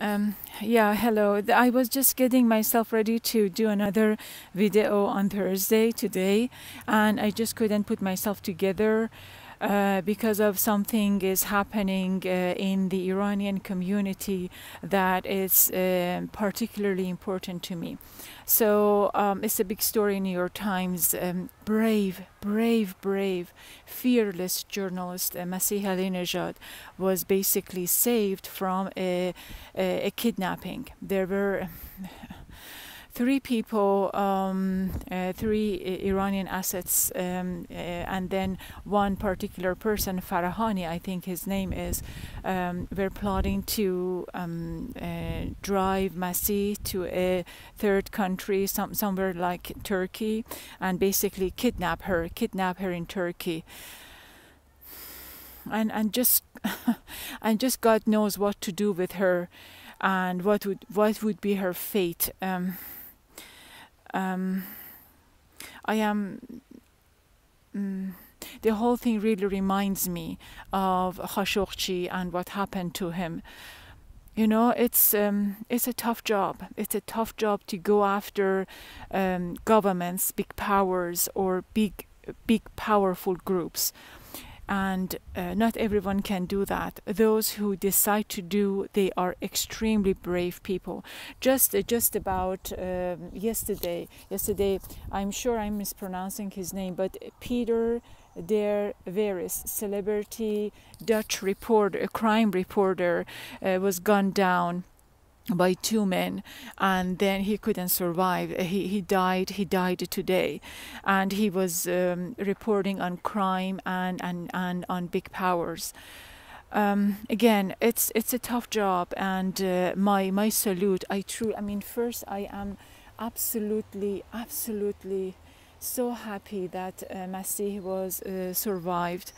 Um, yeah, hello. I was just getting myself ready to do another video on Thursday today, and I just couldn't put myself together uh, because of something is happening uh, in the Iranian community that is uh, particularly important to me. So um, it's a big story in New York Times. Um, brave, brave, brave, fearless journalist uh, Masih Alinejad was basically saved from a, a, a kidnapping. There were three people, um, uh, three Iranian assets, um, uh, and then one particular person, Farahani, I think his name is, um, were plotting to um, uh, drive Masih to a third country, some, somewhere like Turkey, and basically kidnap her, kidnap her in Turkey. And, and just and just God knows what to do with her and what would what would be her fate um, um, I am. Mm, the whole thing really reminds me of Khashoggi and what happened to him. You know, it's um, it's a tough job. It's a tough job to go after um, governments, big powers, or big, big powerful groups and uh, not everyone can do that. Those who decide to do they are extremely brave people. Just uh, just about uh, yesterday yesterday i'm sure i'm mispronouncing his name but peter der Veres, celebrity Dutch reporter, a crime reporter, uh, was gunned down by two men and then he couldn't survive. He, he died he died today. And he was um, reporting on crime and, and, and on big powers. Um, again it's it's a tough job and uh, my my salute i truly i mean first i am absolutely absolutely so happy that uh, Masih was uh, survived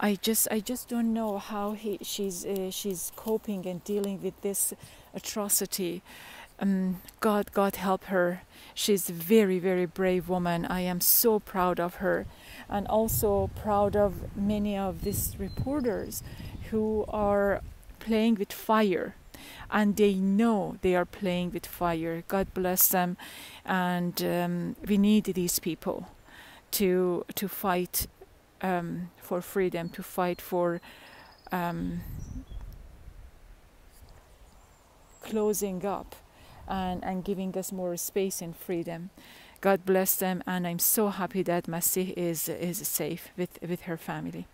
I just I just don't know how he she's uh, she's coping and dealing with this atrocity. Um, God God help her. She's a very very brave woman. I am so proud of her, and also proud of many of these reporters who are playing with fire and they know they are playing with fire. God bless them, and um, we need these people to to fight um, for freedom, to fight for um, closing up and, and giving us more space and freedom. God bless them, and I'm so happy that Masih is is safe with with her family.